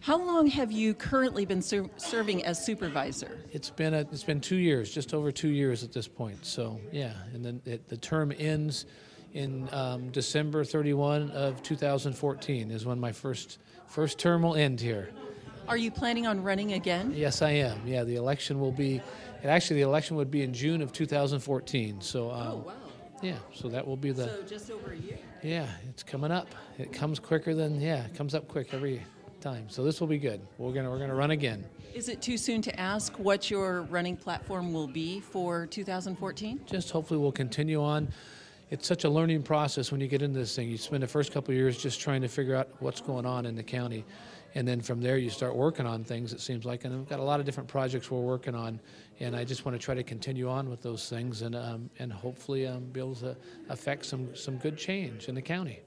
How long have you currently been ser- serving as supervisor? It's been a, it's been two years, just over two years at this point. So yeah, and then it, the term ends in um, December 31 of 2014 is when my first first term will end here. Are you planning on running again? Yes, I am. Yeah, the election will be, actually the election would be in June of 2014. So um, Oh, wow. yeah, so that will be the So just over a year. yeah, it's coming up. It comes quicker than yeah, it comes up quick every time. So this will be good. We're gonna we're gonna run again. Is it too soon to ask what your running platform will be for 2014? just hopefully we'll continue on. It's such a learning process when you get into this thing. You spend the first couple of years just trying to figure out what's going on in the county. And then from there, you start working on things, it seems like. And we've got a lot of different projects we're working on. And I just want to try to continue on with those things and, um, and hopefully um, be able to affect some, some good change in the county.